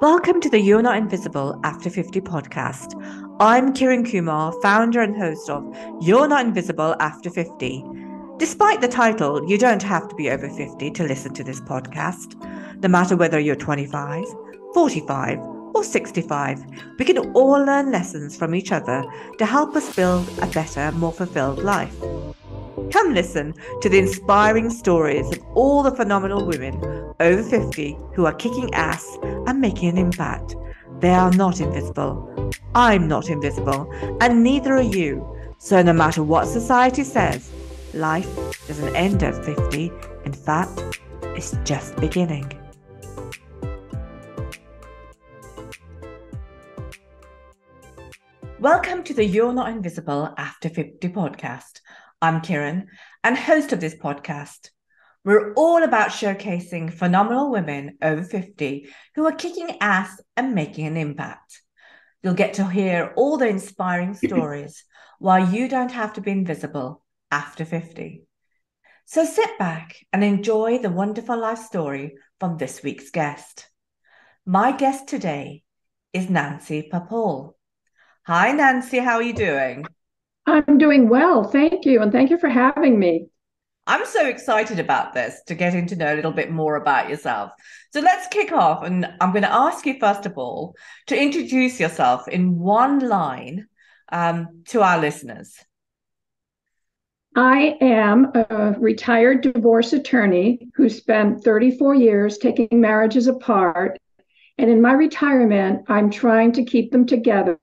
Welcome to the You're Not Invisible After 50 podcast. I'm Kiran Kumar, founder and host of You're Not Invisible After 50. Despite the title, you don't have to be over 50 to listen to this podcast. No matter whether you're 25, 45, or 65, we can all learn lessons from each other to help us build a better, more fulfilled life. Come listen to the inspiring stories of all the phenomenal women over 50 who are kicking ass and making an impact. They are not invisible. I'm not invisible, and neither are you. So, no matter what society says, life doesn't end at 50. In fact, it's just beginning. Welcome to the You're Not Invisible After 50 podcast. I'm Kiran and host of this podcast. We're all about showcasing phenomenal women over 50 who are kicking ass and making an impact. You'll get to hear all the inspiring stories while you don't have to be invisible after 50. So sit back and enjoy the wonderful life story from this week's guest. My guest today is Nancy Perpall. Hi, Nancy. How are you doing? I'm doing well. Thank you. And thank you for having me. I'm so excited about this to getting to know a little bit more about yourself. So let's kick off. And I'm going to ask you, first of all, to introduce yourself in one line um, to our listeners. I am a retired divorce attorney who spent 34 years taking marriages apart. And in my retirement, I'm trying to keep them together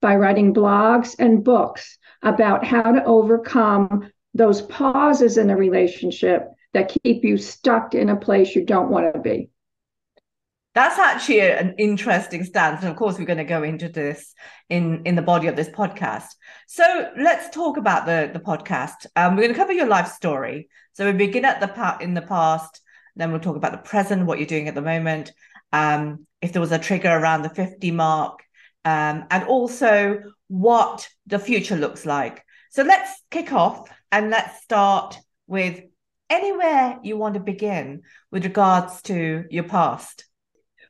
by writing blogs and books about how to overcome those pauses in a relationship that keep you stuck in a place you don't want to be. That's actually an interesting stance. And of course, we're going to go into this in, in the body of this podcast. So let's talk about the, the podcast. Um, we're going to cover your life story. So we begin at the part in the past, then we'll talk about the present, what you're doing at the moment. Um, if there was a trigger around the 50 mark, um, and also what the future looks like. So let's kick off and let's start with anywhere you want to begin with regards to your past.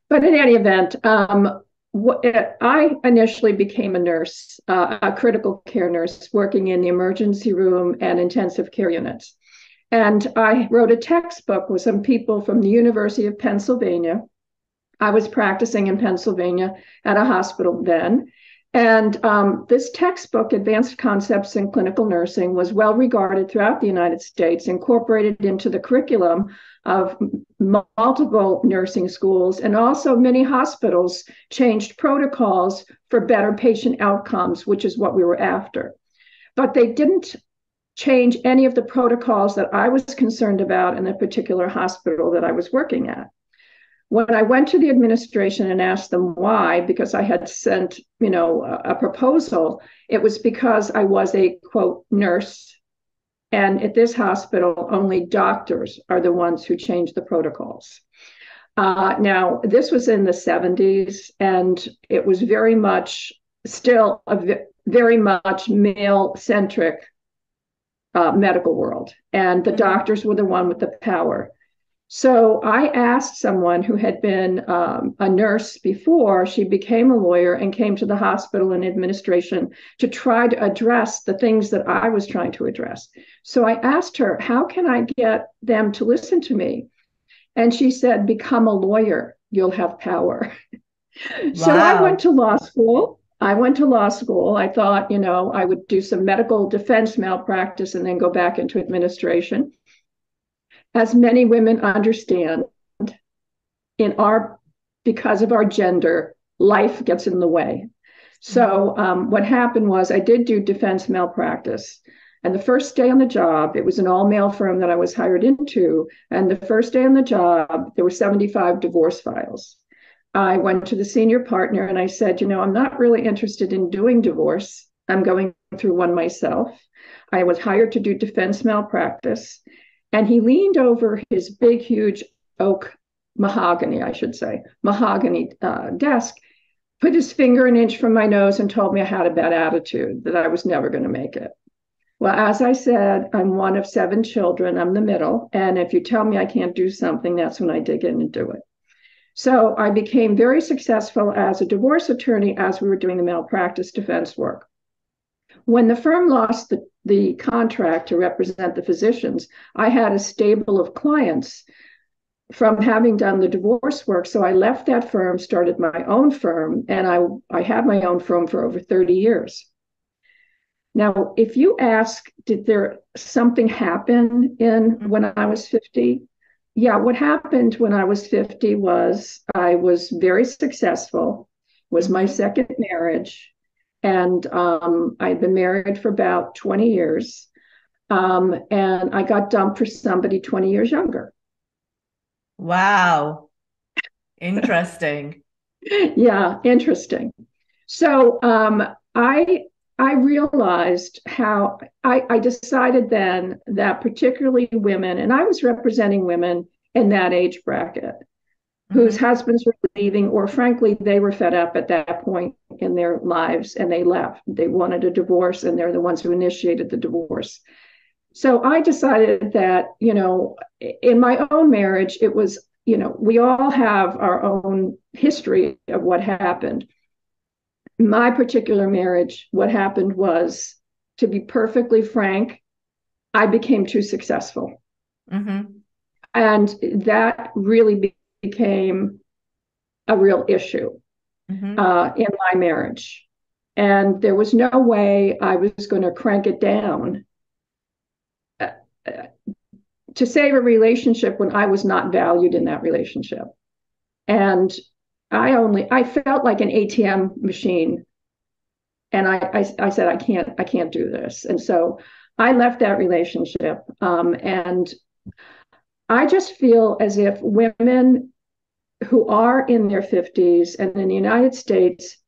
But in any event, um, what, I initially became a nurse, uh, a critical care nurse, working in the emergency room and intensive care units. And I wrote a textbook with some people from the University of Pennsylvania I was practicing in Pennsylvania at a hospital then. And um, this textbook, Advanced Concepts in Clinical Nursing, was well regarded throughout the United States, incorporated into the curriculum of multiple nursing schools, and also many hospitals changed protocols for better patient outcomes, which is what we were after. But they didn't change any of the protocols that I was concerned about in the particular hospital that I was working at when I went to the administration and asked them why, because I had sent, you know, a, a, proposal, it was because I was a quote nurse. And at this hospital, only doctors are the ones who change the protocols. Uh, now, this was in the 70s, and it was very much still a v- very much male centric uh, medical world. And the mm-hmm. doctors were the one with the power. So I asked someone who had been um, a nurse before she became a lawyer and came to the hospital and administration to try to address the things that I was trying to address. So I asked her, How can I get them to listen to me? And she said, Become a lawyer, you'll have power. Wow. so I went to law school. I went to law school. I thought, you know, I would do some medical defense malpractice and then go back into administration as many women understand, in our because of our gender, life gets in the way. So um, what happened was I did do defense malpractice. And the first day on the job, it was an all male firm that I was hired into. And the first day on the job, there were 75 divorce files. I went to the senior partner and I said, You know, I'm not really interested in doing divorce. I'm going through one myself. I was hired to do defense malpractice. And he leaned over his big, huge oak mahogany, I should say, mahogany uh, desk, put his finger an inch from my nose, and told me I had a bad attitude, that I was never going to make it. Well, as I said, I'm one of seven children. I'm the middle. And if you tell me I can't do something, that's when I dig in and do it. So I became very successful as a divorce attorney as we were doing the malpractice defense work. When the firm lost the, the contract to represent the physicians, I had a stable of clients from having done the divorce work. So I left that firm, started my own firm, and I, I had my own firm for over 30 years. Now, if you ask, did there something happen in mm-hmm. when I was 50? Yeah, what happened when I was 50 was I was very successful, was my mm-hmm. second marriage, and um, I'd been married for about 20 years. Um, and I got dumped for somebody 20 years younger. Wow. Interesting. yeah, interesting. So um, I I realized how I, I decided then that particularly women, and I was representing women in that age bracket. Whose husbands were leaving, or frankly, they were fed up at that point in their lives and they left. They wanted a divorce, and they're the ones who initiated the divorce. So I decided that, you know, in my own marriage, it was, you know, we all have our own history of what happened my particular marriage, what happened was, to be perfectly frank, I became too successful. Mm-hmm. And that really became a real issue mm-hmm. uh, in my marriage. And there was no way I was going to crank it down uh, uh, to save a relationship when I was not valued in that relationship. And I only I felt like an ATM machine, and I I, I said I can't I can't do this, and so I left that relationship, um, and I just feel as if women who are in their 50s and in the United States,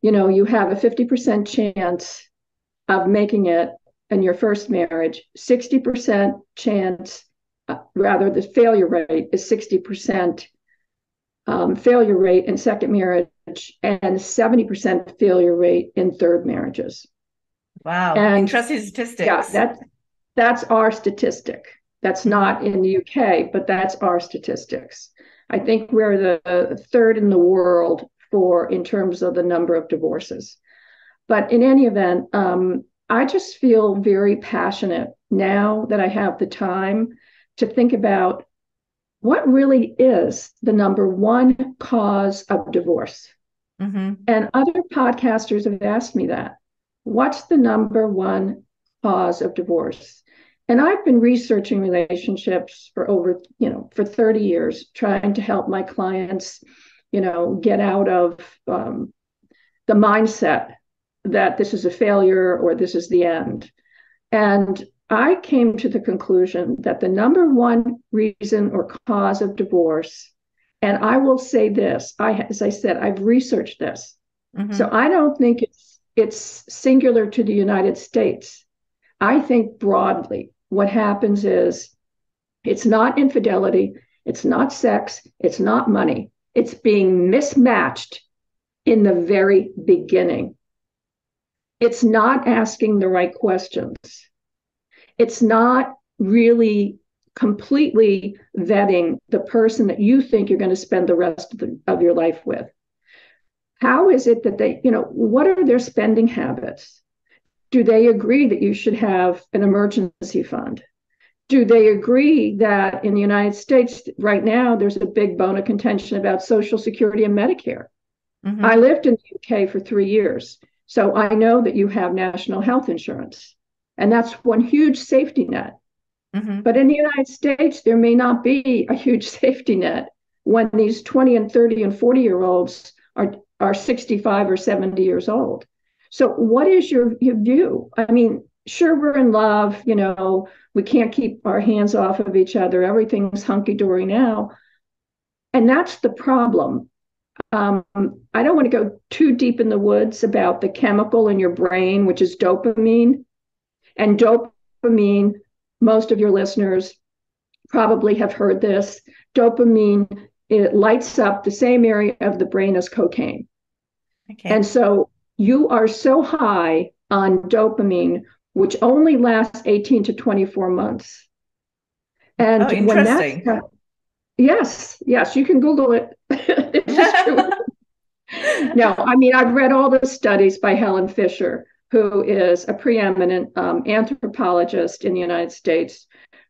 you know, you have a 50% chance of making it in your first marriage, 60% chance, uh, rather, the failure rate is 60% um, failure rate in second marriage and 70% failure rate in third marriages. Wow. And Interesting statistics. Yeah, that's, that's our statistic. That's not in the UK, but that's our statistics. I think we're the third in the world for in terms of the number of divorces. But in any event, um, I just feel very passionate now that I have the time to think about what really is the number one cause of divorce? Mm-hmm. And other podcasters have asked me that. What's the number one cause of divorce? And I've been researching relationships for over, you know, for 30 years, trying to help my clients, you know, get out of um, the mindset that this is a failure or this is the end. And I came to the conclusion that the number one reason or cause of divorce, and I will say this, I as I said, I've researched this. Mm-hmm. So I don't think it's it's singular to the United States. I think broadly what happens is it's not infidelity, it's not sex, it's not money. It's being mismatched in the very beginning. It's not asking the right questions it's not really completely vetting the person that you think you're going to spend the rest of, the, of your life with. How is it that they, you know, what are their spending habits? Do they agree that you should have an emergency fund? Do they agree that in the United States right now there's a big bone of contention about Social Security and Medicare? Mm-hmm. I lived in the UK for three years, so I know that you have national health insurance. And that's one huge safety net. Mm-hmm. But in the United States, there may not be a huge safety net when these 20 and 30 and 40 year olds are, are 65 or 70 years old. So, what is your, your view? I mean, sure, we're in love, you know, we can't keep our hands off of each other, everything's hunky dory now. And that's the problem. Um, I don't want to go too deep in the woods about the chemical in your brain, which is dopamine. And dopamine, most of your listeners probably have heard this. Dopamine, it lights up the same area of the brain as cocaine. Okay. And so you are so high on dopamine, which only lasts 18 to 24 months. And oh, when that's Yes, yes, you can Google it. no, I mean, I've read all the studies by Helen Fisher, who is a preeminent um, anthropologist in the United States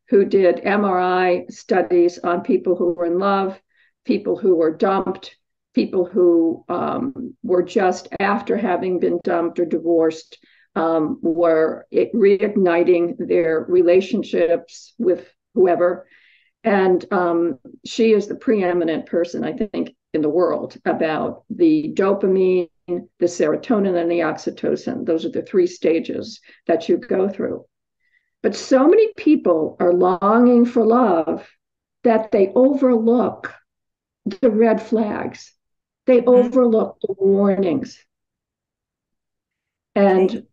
who did MRI studies on people who were in love, people who were dumped, people who um, were just after having been dumped or divorced, um, were reigniting their relationships with whoever. And um, she is the preeminent person, I think, in the world about the dopamine, the serotonin, and the oxytocin. Those are the three stages that you go through. But so many people are longing for love that they overlook the red flags, they mm-hmm. overlook the warnings. And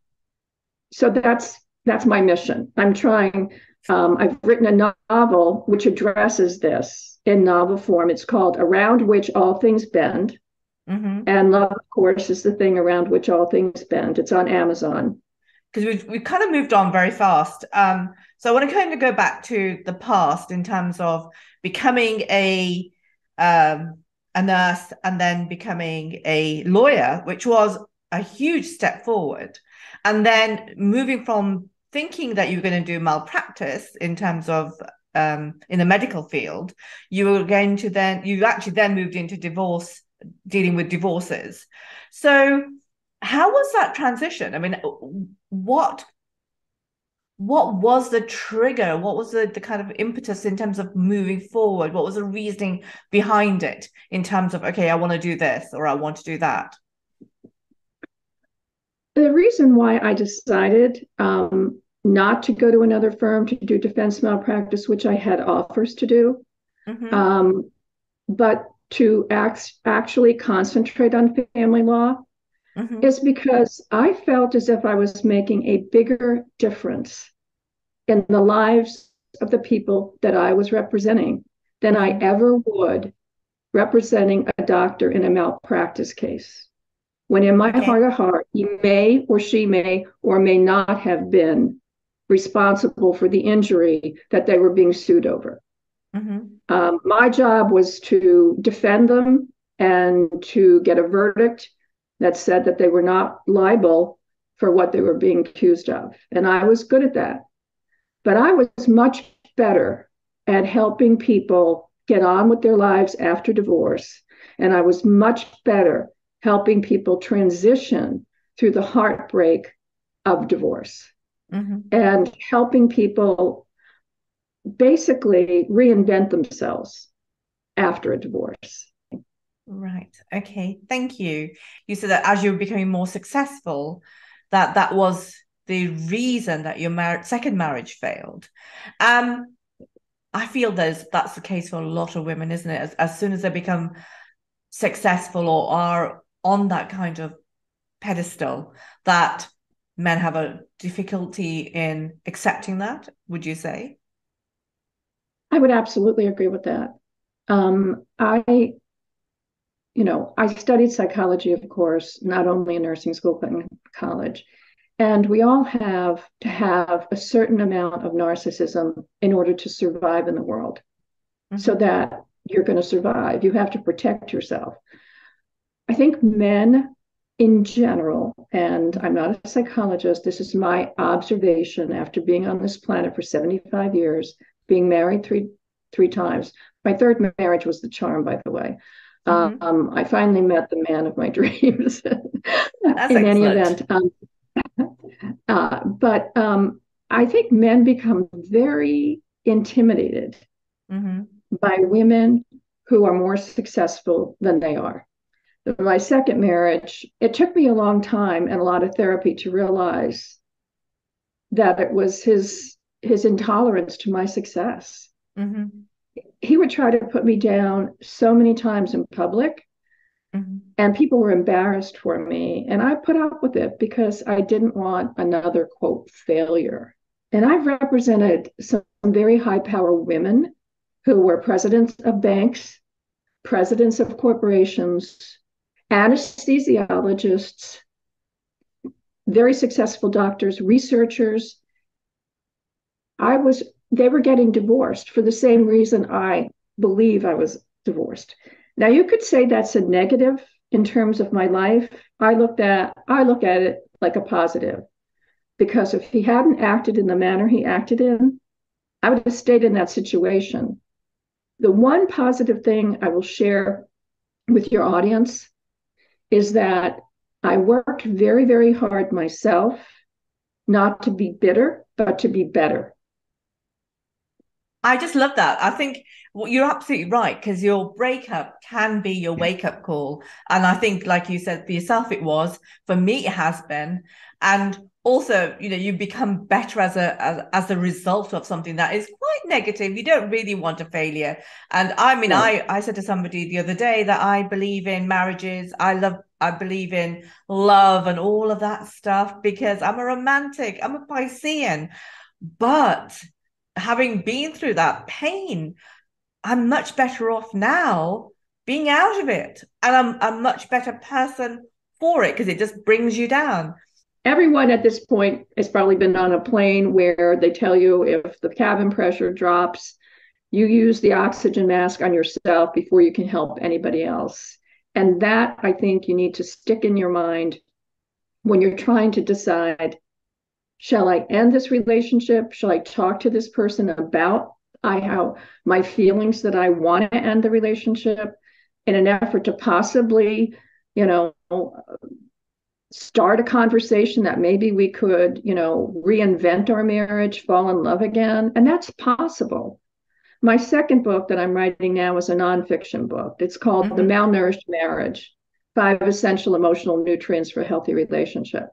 so that's that's my mission. I'm trying. Um, I've written a novel which addresses this in novel form. It's called Around Which All Things Bend. Mm-hmm. And love, of course, is the thing around which all things bend. It's on Amazon because we've, we've kind of moved on very fast. Um, so I want to kind of go back to the past in terms of becoming a um, a nurse and then becoming a lawyer, which was a huge step forward. And then moving from thinking that you were going to do malpractice in terms of um, in the medical field, you were going to then you actually then moved into divorce, dealing with divorces. So how was that transition? I mean, what what was the trigger? What was the, the kind of impetus in terms of moving forward? What was the reasoning behind it in terms of, okay, I want to do this or I want to do that? The reason why I decided um, not to go to another firm to do defense malpractice, which I had offers to do, mm-hmm. um, but to act, actually concentrate on family law mm-hmm. is because I felt as if I was making a bigger difference in the lives of the people that I was representing than I mm-hmm. ever would representing a doctor in a malpractice case. When in my okay. heart of heart, he may or she may or may not have been responsible for the injury that they were being sued over. Mm-hmm. Um, my job was to defend them and to get a verdict that said that they were not liable for what they were being accused of. And I was good at that. But I was much better at helping people get on with their lives after divorce. And I was much better helping people transition through the heartbreak of divorce mm-hmm. and helping people basically reinvent themselves after a divorce. Right. Okay. Thank you. You said that as you were becoming more successful, that that was the reason that your mar- second marriage failed. Um, I feel there's that's the case for a lot of women, isn't it? As, as soon as they become successful or are on that kind of pedestal, that men have a difficulty in accepting that. Would you say? I would absolutely agree with that. Um, I you know, I studied psychology, of course, not only in nursing school, but in college. And we all have to have a certain amount of narcissism in order to survive in the world mm-hmm. so that you're going to survive. You have to protect yourself. I think men in general, and I'm not a psychologist, this is my observation after being on this planet for 75 years, being married three three times. My third marriage was the charm, by the way. Mm-hmm. Um, I finally met the man of my dreams. in excellent. any event, um, uh, but um, I think men become very intimidated mm-hmm. by women who are more successful than they are. My second marriage, it took me a long time and a lot of therapy to realize that it was his his intolerance to my success. Mm-hmm he would try to put me down so many times in public mm-hmm. and people were embarrassed for me. And i put up with it because i didn't want another quote failure. And i've represented some very high power women who were presidents of banks presidents of corporations anesthesiologists very successful doctors researchers. I was they were getting divorced for the same reason I believe I was divorced. Now you could say that's a negative in terms of my life. I looked at I look at it like a positive because if he hadn't acted in the manner he acted in, I would have stayed in that situation. The one positive thing I will share with your audience is that I worked very, very hard myself not to be bitter, but to be better. I just love that. I think well, you're absolutely right because your breakup can be your wake up call. And I think, like you said, for yourself, it was. For me, it has been. And also, you know, you become better as a as, as a result of something that is quite negative. You don't really want a failure. And I mean, I I said to somebody the other day that I believe in marriages. I love I believe in love and all of that stuff because I'm a romantic. I'm a Piscean. But having been through that pain, I'm much better off now being out of it. And I'm a much better person for it because it just brings you down. Everyone at this point has probably been on a plane where they tell you if the cabin pressure drops, you use the oxygen mask on yourself before you can help anybody else. And that I think you need to stick in your mind when you're trying to decide shall I end this relationship? Shall I talk to this person about I how my feelings that I want to end the relationship in an effort to possibly, you know, start a conversation that maybe we could, you know, reinvent our marriage, fall in love again. And that's possible. My second book that I'm writing now is a nonfiction book. It's called mm-hmm. The Malnourished Marriage Five Essential Emotional Nutrients for a Healthy Relationship.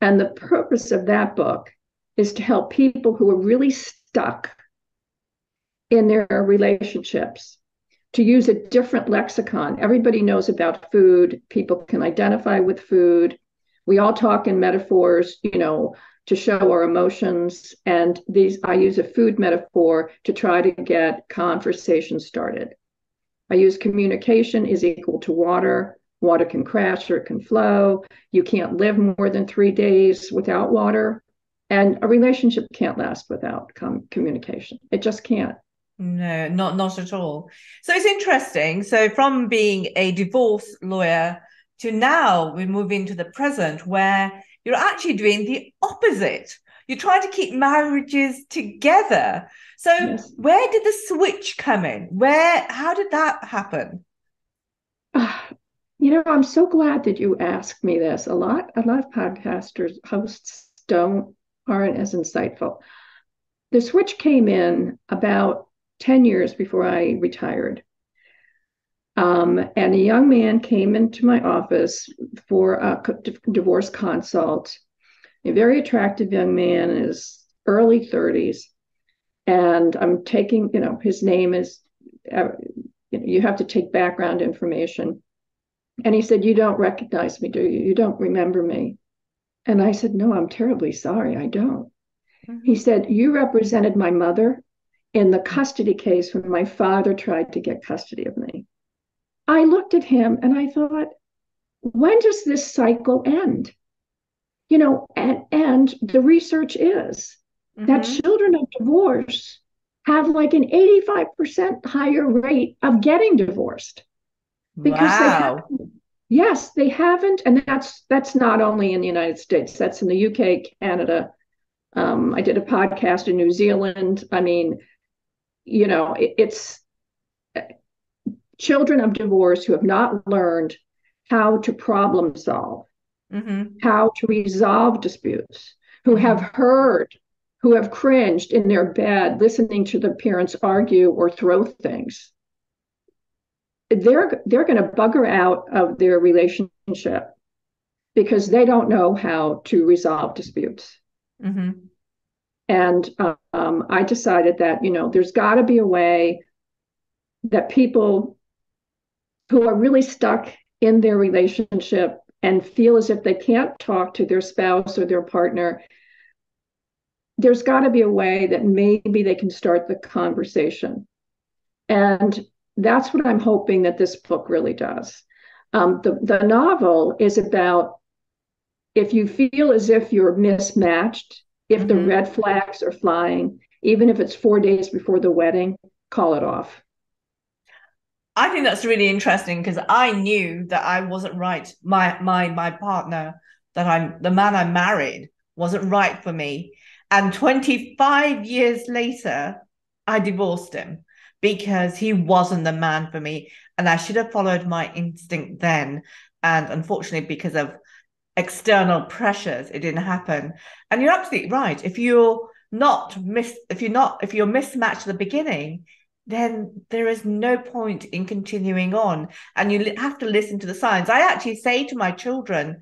And the purpose of that book is to help people who are really stuck in their relationships to use a different lexicon. Everybody knows about food, people can identify with food. We all talk in metaphors, you know, to show our emotions. And these, I use a food metaphor to try to get conversation started. I use communication is equal to water. Water can crash or it can flow. You can't live more than three days without water. And a relationship can't last without com- communication. It just can't. No, not not at all. So it's interesting. So from being a divorce lawyer to now we move into the present where you're actually doing the opposite. You're trying to keep marriages together. So yes. where did the switch come in? Where how did that happen? Uh, you know, I'm so glad that you asked me this. A lot a lot of podcasters hosts don't aren't as insightful. The switch came in about 10 years before I retired. Um, and a young man came into my office for a divorce consult, a very attractive young man in his early 30s. And I'm taking, you know, his name is, uh, you, know, you have to take background information. And he said, You don't recognize me, do you? You don't remember me. And I said, No, I'm terribly sorry. I don't. Mm-hmm. He said, You represented my mother in the custody case when my father tried to get custody of me. I looked at him and I thought, when does this cycle end? You know, and, and the research is mm-hmm. that children of divorce have like an 85% higher rate of getting divorced because wow. they yes they haven't and that's that's not only in the united states that's in the uk canada um, i did a podcast in new zealand i mean you know, it, it's children of divorce who have not learned how to problem solve, mm-hmm. how to resolve disputes, who mm-hmm. have heard, who have cringed in their bed listening to the parents argue or throw things. They're they're going to bugger out of their relationship because they don't know how to resolve disputes. Mm-hmm. And um, I decided that, you know, there's got to be a way that people who are really stuck in their relationship and feel as if they can't talk to their spouse or their partner, there's got to be a way that maybe they can start the conversation. And that's what I'm hoping that this book really does. Um, the, the novel is about if you feel as if you're mismatched if mm-hmm. the red flags are flying, even if it's four days before the wedding, call it off. I think that's really interesting because I knew that I wasn't right. My my my partner that I'm the man I married wasn't right for me. And 25 years later, I divorced him because he wasn't the man for me. And I should have followed my instinct then. And unfortunately, because of external pressures, it didn't happen. And you're absolutely right. If you're not miss, if you're not, if you're mismatched at the beginning, then there is no point in continuing on. And you have to listen to the signs. I actually say to my children,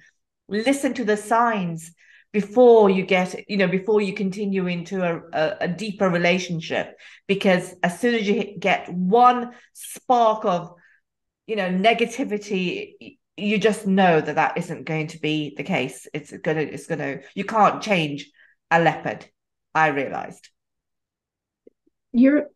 listen to the signs before you get you know before you continue into a, a, a, deeper relationship because as soon as you get one spark of you know negativity you just know that that isn't going to be the case. It's gonna it's gonna you can't change a leopard i realized. You're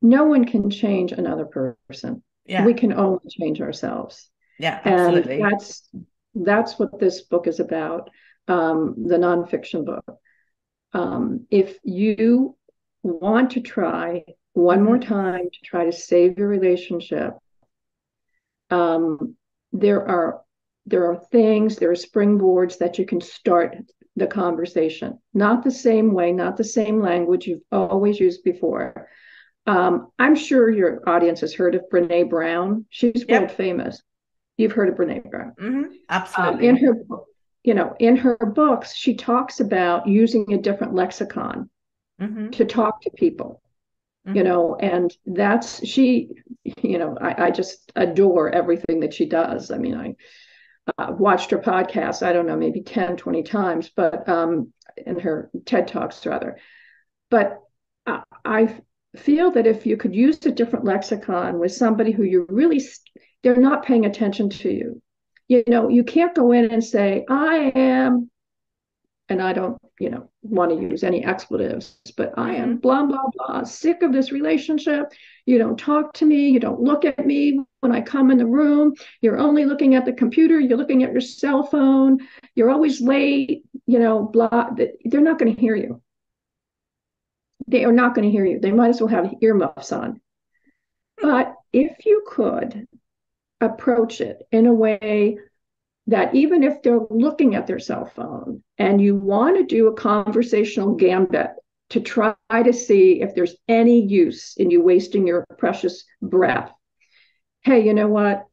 no one can change another person. Yeah. We can only change ourselves. Yeah absolutely. and that's that's what this book is about um, the nonfiction book. Um, if you want to try one more time to try to save your relationship, um, there are there are things, there are springboards that you can start the conversation. Not the same way, not the same language you've always used before. Um, I'm sure your audience has heard of Brene Brown. She's yep. world famous. You've heard of Brene Brown. Mm-hmm. Absolutely. Um, in her you know, in her books, she talks about using a different lexicon mm-hmm. to talk to people, mm-hmm. you know, and that's she, you know, I, I, just adore everything that she does. I mean, I uh, watched her podcast, I don't know, maybe 10, 20 times, but um, in her TED Talks, rather. But I, I feel that if you could use a different lexicon with somebody who you really, they're not paying attention to you you know, you can't go in and say, I am, and I don't, you know, want to use any expletives, but I am mm-hmm. blah, blah, blah, sick of this relationship. You don't talk to me. You don't look at me when I come in the room. You're only looking at the computer. You're looking at your cell phone. You're always late, you know, blah. They're not going to hear you. They are not going to hear you. They might as well have earmuffs on. But if you could approach it in a way that even if they're looking at their cell phone and you want to do a conversational gambit to try to see if there's any use in you wasting your precious breath. Hey, you know what?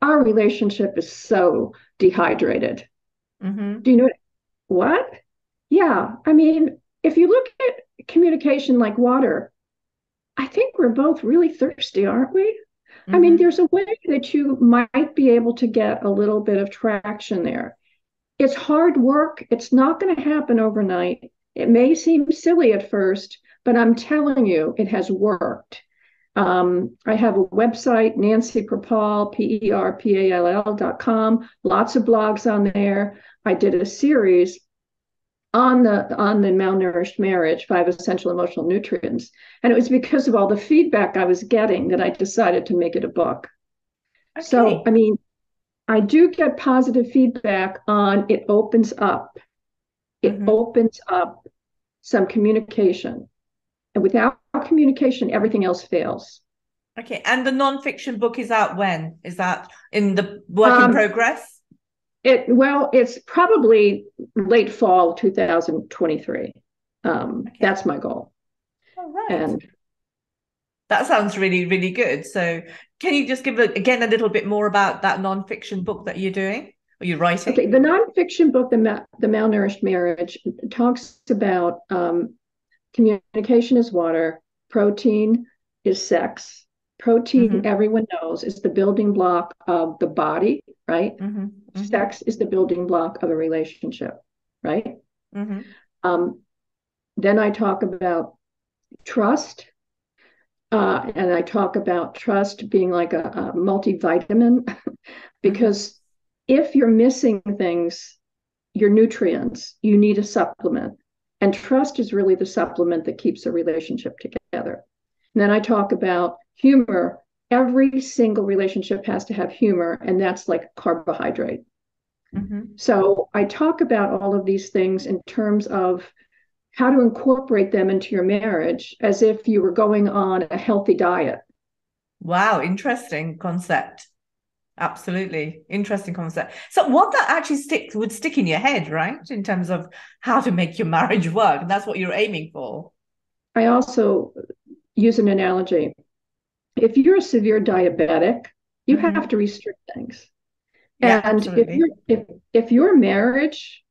Our relationship is so dehydrated. Mm-hmm. Do you know what? Yeah. I mean, if you look at communication like water, I think we're both really thirsty, aren't we? Mm-hmm. I mean, mm-hmm. there's a way that you might be able to get a little bit of traction there. It's hard work. It's not going to happen overnight. It may seem silly at first, but I'm telling you, it has worked. Um, I have a website, Nancy Perpall, P E R P A L L dot com, lots of blogs on there. I did a series on the on the malnourished marriage five essential emotional nutrients. And it was because of all the feedback i was getting that i decided to make it a book. Okay. so i mean i do get positive feedback on it opens up. It mm-hmm. opens up some communication. And without communication everything else fails. Okay. And the nonfiction book is out when? Is that in the work um, in progress it well, it's probably late fall 2023. Um, okay. That's my goal. All right. And that sounds really, really good. So, can you just give a, again a little bit more about that nonfiction book that you're doing or you're writing? Okay, the nonfiction book, the Ma- the malnourished marriage, talks about um, communication is water, protein is sex. Protein, mm-hmm. everyone knows, is the building block of the body, right? Mm-hmm. Mm-hmm. Sex is the building block of a relationship, right? Mm-hmm. Um, then I talk about trust. Uh, and I talk about trust being like a, a multivitamin because mm-hmm. if you're missing things, your nutrients, you need a supplement. And trust is really the supplement that keeps a relationship together. And then I talk about humor every single relationship has to have humor, and that's like carbohydrate. Mm-hmm. So I talk about all of these things in terms of how to incorporate them into your marriage as if you were going on a healthy diet. Wow, interesting concept. Absolutely interesting concept. So, what that actually stick would stick in your head, right, in terms of how to make your marriage work, and that's what you're aiming for. I also use an analogy. If you're a severe diabetic, you mm-hmm. have to restrict things. Yeah, and absolutely. if you if if your marriage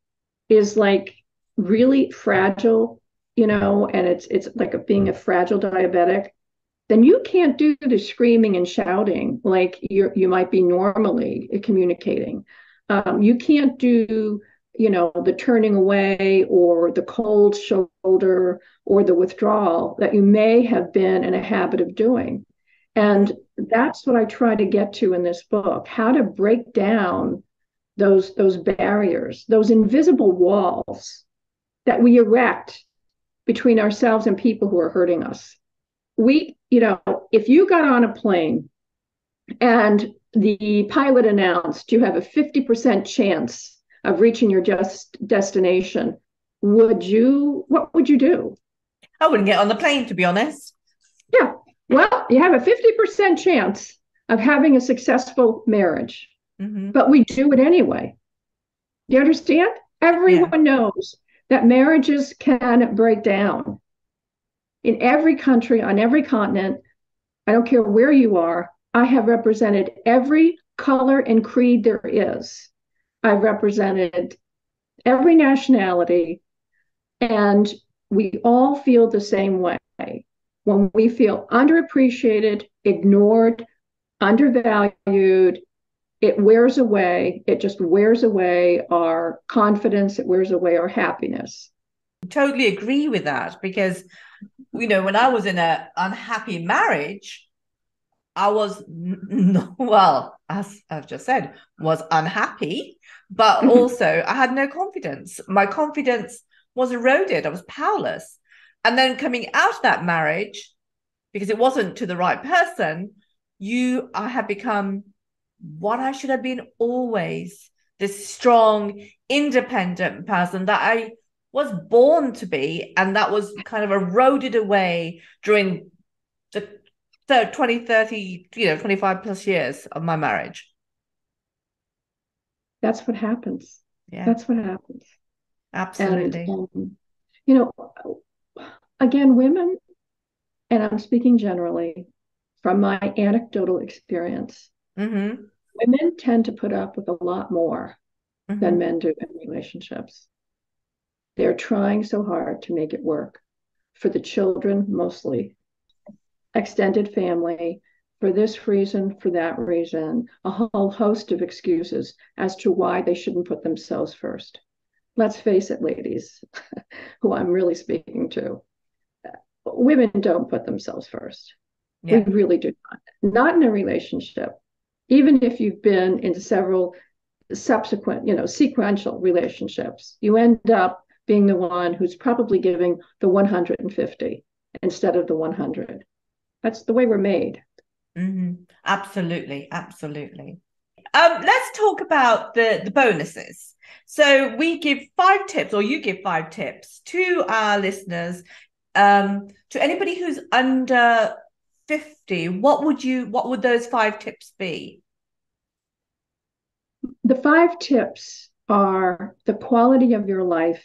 is like really fragile, you know, and it's it's like a, being a fragile diabetic, then you can't do the screaming and shouting like you you might be normally communicating. Um, you can't do you know the turning away or the cold shoulder or the withdrawal that you may have been in a habit of doing and that's what i try to get to in this book how to break down those those barriers those invisible walls that we erect between ourselves and people who are hurting us we, you know, if you got on a plane and the pilot announced you have a 50% chance of reaching your just destination, would you, what would you do? I wouldn't get on the plane, to be honest. Well, you have a 50% chance of having a successful marriage, mm-hmm. but we do it anyway. You understand? Everyone yeah. knows that marriages can break down in every country, on every continent, I don't care where you are, I have represented every color and creed there is. I've represented every nationality, and we all feel the same way. When we feel underappreciated, ignored, undervalued, it wears away. It just wears away our confidence. It wears away our happiness. Totally agree with that because you know, when I was in an unhappy marriage, I was well, as I've just said, was unhappy, but mm-hmm. also I had no confidence. My confidence was eroded. I was powerless. And then coming out of that marriage, because it wasn't to the right person, you I had become what I should have been always this strong, independent person that I was born to be and that was kind of eroded away during the 20 30 you know 25 plus years of my marriage. That's what happens. Yeah. That's what happens. Absolutely. and, um, you know again women and i'm speaking generally from my anecdotal experience mm-hmm. women tend to put up with a lot more mm-hmm. than men do in relationships they're trying so hard to make it work for the children mostly, extended family, for this reason, for that reason, a whole host of excuses as to why they shouldn't put themselves first. Let's face it, ladies, who I'm really speaking to. Women don't put themselves first. Yeah. We really do not. Not in a relationship. Even if you've been in several subsequent, you know, sequential relationships, you end up being the one who's probably giving the 150 instead of the 100. That's the way we're made. Mm-hmm. Absolutely, absolutely. Um, let's talk about the the bonuses. So we give five tips, or you give five tips to our listeners. Um, to anybody who's under 50, what would you what would those five tips be? The five tips are the quality of your life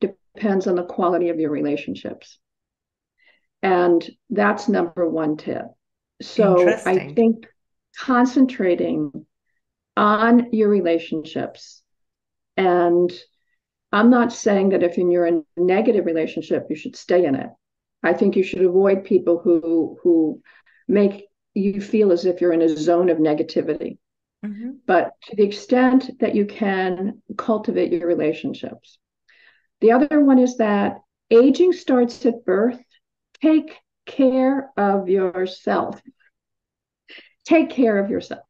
depends on the quality of your relationships. And that's number one tip. So I think concentrating on your relationships and I'm not saying that if you're in a negative relationship, you should stay in it. I think you should avoid people who who make you feel as if you're in a zone of negativity. Mm-hmm. But to the extent that you can cultivate your relationships, the other one is that aging starts at birth. Take care of yourself. Take care of yourself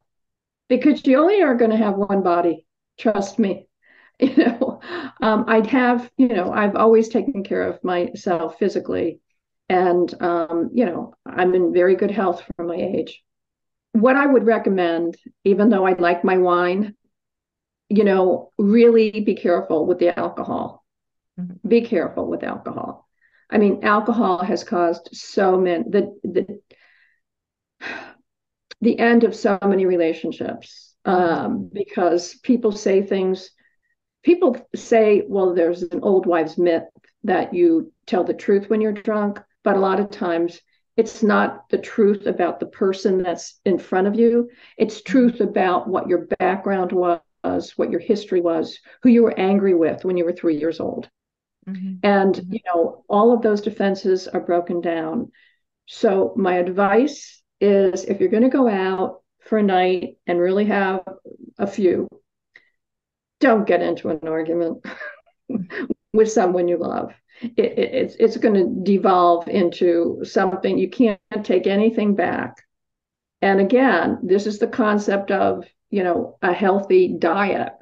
because you only are going to have one body. Trust me. You know, um, I'd have, you know, I've always taken care of myself physically. And, um, you know, I'm in very good health for my age. What I would recommend, even though I like my wine, you know, really be careful with the alcohol Mm-hmm. Be careful with alcohol. I mean, alcohol has caused so many the the the end of so many relationships um, because people say things. People say, well, there's an old wives' myth that you tell the truth when you're drunk, but a lot of times it's not the truth about the person that's in front of you. It's truth about what your background was, what your history was, who you were angry with when you were three years old. Mm-hmm. And, mm-hmm. you know, all of those defenses are broken down. So, my advice is if you're going to go out for a night and really have a few, don't get into an argument with someone you love. It, it, it's it's going to devolve into something you can't take anything back. And again, this is the concept of you know a healthy diet.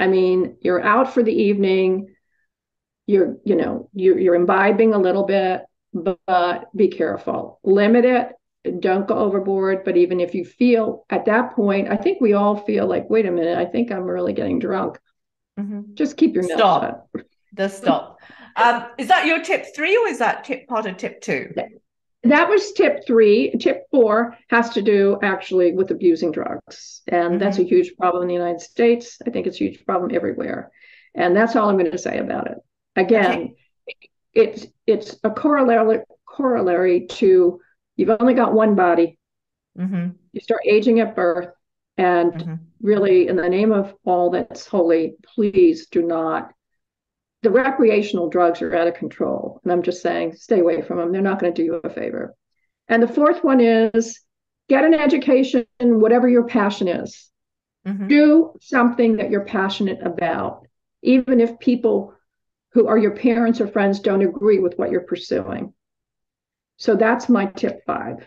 I mean, you're out for the evening you're you know you're, you're imbibing a little bit but, but be careful limit it don't go overboard but even if you feel at that point i think we all feel like wait a minute i think i'm really getting drunk. Mm-hmm. just keep your mouth stop. shut. the stop. Um, is that your tip three or is that tip part of tip two? That was tip three. Tip four has to do actually with abusing drugs. And mm-hmm. that's a huge problem in the united states. I think it's a huge problem everywhere. And that's all i'm going to say about it. Again, okay. it's it's a corollary corollary to you've only got one body. Mm-hmm. You start aging at birth, and mm-hmm. really, in the name of all that's holy, please do not. The recreational drugs are out of control, and I'm just saying, stay away from them. They're not going to do you a favor. And the fourth one is get an education, whatever your passion is. Mm-hmm. Do something that you're passionate about, even if people who are your parents or friends don't agree with what you're pursuing. So that's my tip five.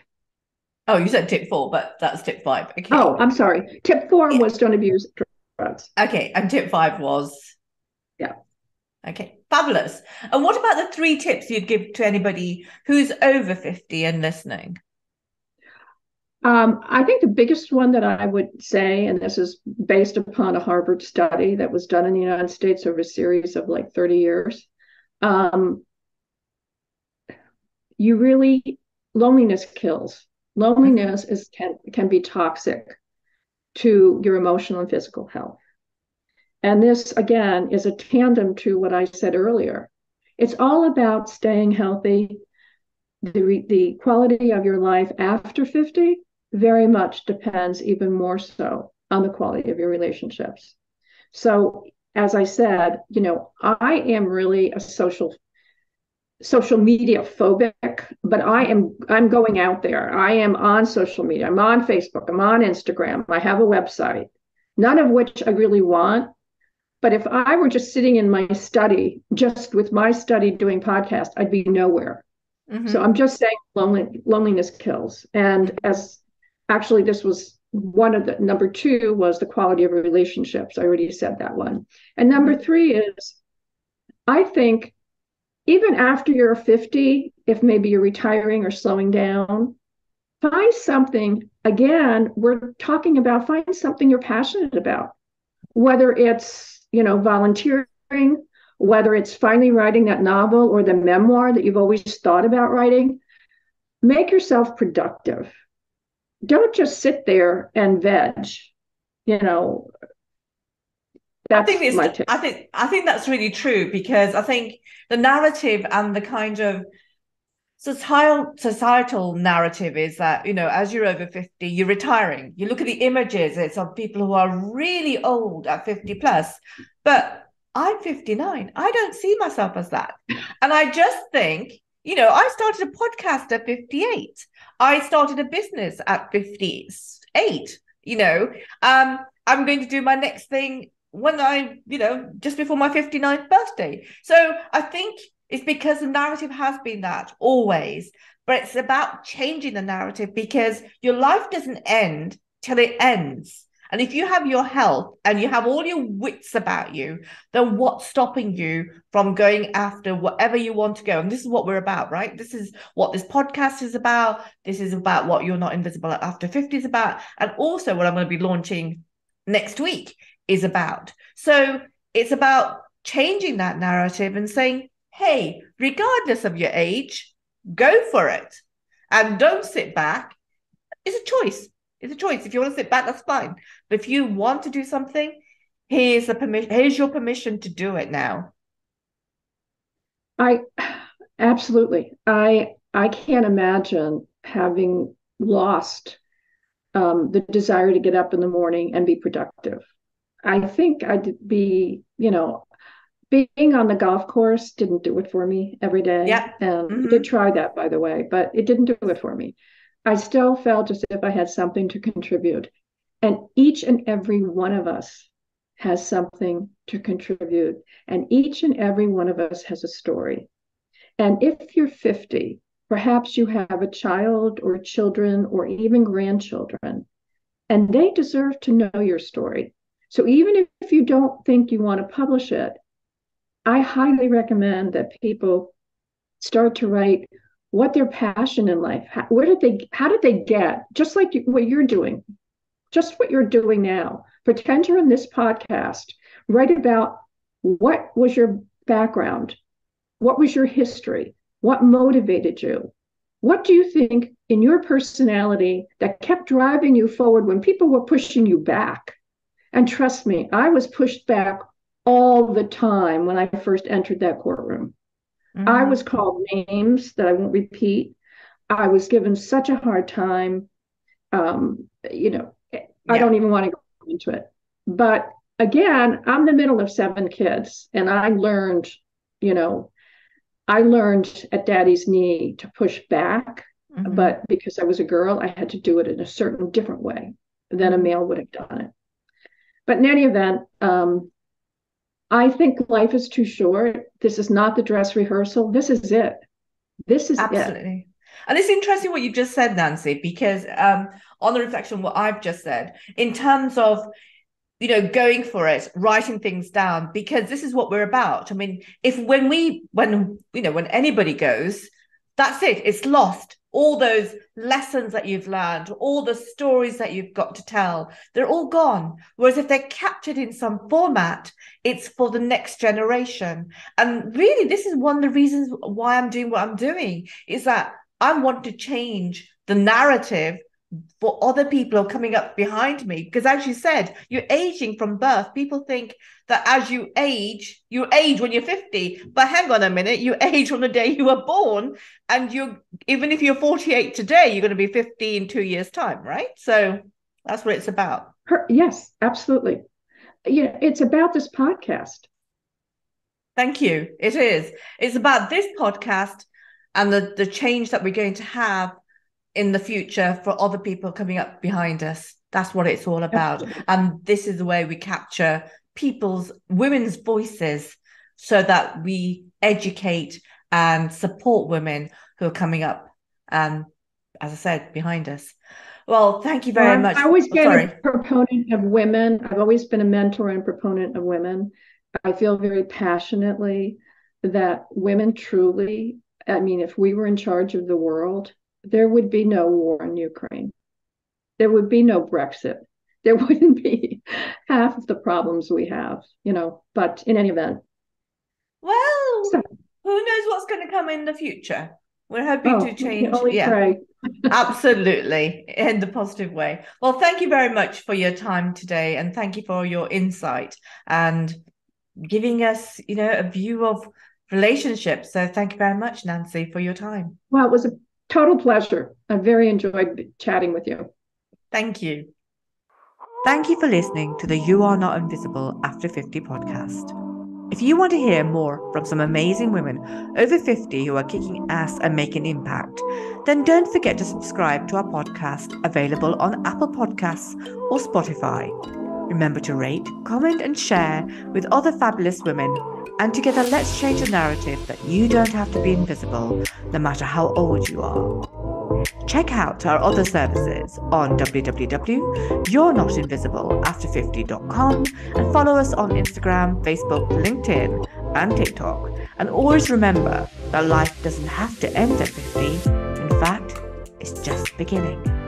Oh, you said tip four, but that's tip five. Okay. Oh, I'm sorry. Tip four yeah. was don't abuse drugs. Okay. And tip five was? Yeah. Okay. Fabulous. And what about the three tips you'd give to anybody who's over 50 and listening? Um, I think the biggest one that I would say, and this is based upon a Harvard study that was done in the United States over a series of like 30 years, um, you really loneliness kills. Loneliness mm-hmm. is can can be toxic to your emotional and physical health. And this again is a tandem to what I said earlier. It's all about staying healthy, the, the quality of your life after 50 very much depends even more so on the quality of your relationships. So, as I said, you know, I am really a social social media phobic, but I am I'm going out there. I am on social media. I'm on Facebook. I'm on Instagram. I have a website. None of which I really want. But if I were just sitting in my study, just with my study doing podcast, I'd be nowhere. Mm-hmm. So I'm just saying lonely, loneliness kills. And as actually this was one of the number two was the quality of relationships i already said that one and number three is i think even after you're 50 if maybe you're retiring or slowing down find something again we're talking about find something you're passionate about whether it's you know volunteering whether it's finally writing that novel or the memoir that you've always thought about writing make yourself productive don't just sit there and veg. You know, I think it's, I think I think that's really true because I think the narrative and the kind of societal societal narrative is that you know as you're over 50 you're retiring. You look at the images it's of people who are really old at 50 plus. But i'm 59 i don't see myself as that. And i just think you know i started a podcast at 58 I started a business at 58, you know. Um, I'm going to do my next thing when I, you know, just before my 59th birthday. So I think it's because the narrative has been that always, but it's about changing the narrative because your life doesn't end till it ends. And if you have your health and you have all your wits about you, then what's stopping you from going after whatever you want to go? And this is what we're about, right? This is what this podcast is about. This is about what You're Not Invisible After 50 is about. And also what I'm going to be launching next week is about. So it's about changing that narrative and saying, hey, regardless of your age, go for it and don't sit back. It's a choice It's a choice. If you want to sit back, that's fine. But if you want to do something, here's the permission. Here's your permission to do it now. I absolutely. I I can't imagine having lost um, the desire to get up in the morning and be productive. I think I'd be, you know, being on the golf course didn't do it for me every day. Yeah. And mm-hmm. I did try that, by the way, but it didn't do it for me. I still felt as if I had something to contribute. And each and every one of us has something to contribute. And each and every one of us has a story. And if you're 50, perhaps you have a child or children or even grandchildren, and they deserve to know your story. So even if you don't think you want to publish it, I highly recommend that people start to write what their passion in life. How, where did they? How did they get? Just like what you're doing, just what you're doing now. Pretend you're in this podcast. Write about what was your background, what was your history, what motivated you. What do you think in your personality that kept driving you forward when people were pushing you back? And trust me, I was pushed back all the time when I first entered that courtroom. Mm-hmm. I was called names that I won't repeat. I was given such a hard time. Um, you know, yeah. I don't even want to go into it. But again, I'm the middle of seven kids, and I learned, you know, I learned at daddy's knee to push back, mm-hmm. but because I was a girl, I had to do it in a certain different way than a mm-hmm. male would have done it. But in any event, um, I think life is too short. This is not the dress rehearsal. This is it. This is absolutely. It. And it's interesting what you just said, Nancy, because um, on the reflection, what I've just said, in terms of you know going for it writing things down because this is what we're about i mean if when we when you know when anybody goes that's it it's lost all those lessons that you've learned, all the stories that you've got to tell, they're all gone. Whereas if they're captured in some format, it's for the next generation. And really, this is one of the reasons why I'm doing what I'm doing is that I want to change the narrative for other people are coming up behind me. Because as you said, you're aging from birth. People think that as you age, you age when you're 50. But hang on a minute, you age from the day you were born. And you even if you're 48 today, you're going to be 50 in two years' time, right? So that's what it's about. yes, absolutely. Yeah, it's about this podcast. Thank you. It is. It's about this podcast and the, the change that we're going to have in the future for other people coming up behind us. That's what it's all about. And this is the way we capture people's women's voices so that we educate and support women who are coming up and as I said, behind us. Well, thank you very much. I always oh, been oh, a proponent of women. I've always been a mentor and proponent of women. I feel very passionately that women truly, I mean, if we were in charge of the world, there would be no war in Ukraine. There would be no Brexit. There wouldn't be half of the problems we have, you know. But in any event. Well, so, who knows what's going to come in the future? We're hoping oh, to change. yeah, absolutely, in the positive way. Well, thank you very much for your time today, and thank you for your insight and giving us, you know, a view of relationships. So, thank you very much, Nancy, for your time. Well, it was a Total pleasure. I very enjoyed chatting with you. Thank you. Thank you for listening to the You Are Not Invisible After 50 podcast. If you want to hear more from some amazing women over 50 who are kicking ass and making impact, then don't forget to subscribe to our podcast available on Apple Podcasts or Spotify. Remember to rate, comment, and share with other fabulous women and together, let's change the narrative that you don't have to be invisible no matter how old you are. Check out our other services on www.you'renotinvisibleafter50.com and follow us on Instagram, Facebook, LinkedIn, and TikTok. And always remember that life doesn't have to end at 50. In fact, it's just beginning.